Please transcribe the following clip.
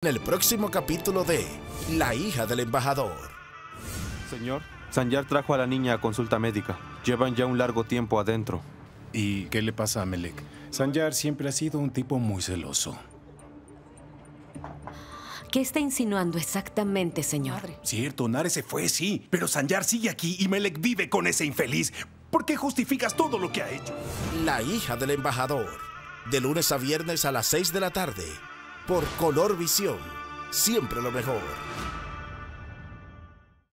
En el próximo capítulo de La hija del embajador. Señor, Sanyar trajo a la niña a consulta médica. Llevan ya un largo tiempo adentro. ¿Y qué le pasa a Melek? Sanyar siempre ha sido un tipo muy celoso. ¿Qué está insinuando exactamente, señor? Cierto, Nare se fue, sí. Pero Sanyar sigue aquí y Melek vive con ese infeliz. ¿Por qué justificas todo lo que ha hecho? La hija del embajador. De lunes a viernes a las 6 de la tarde. Por Color Visión. Siempre lo mejor.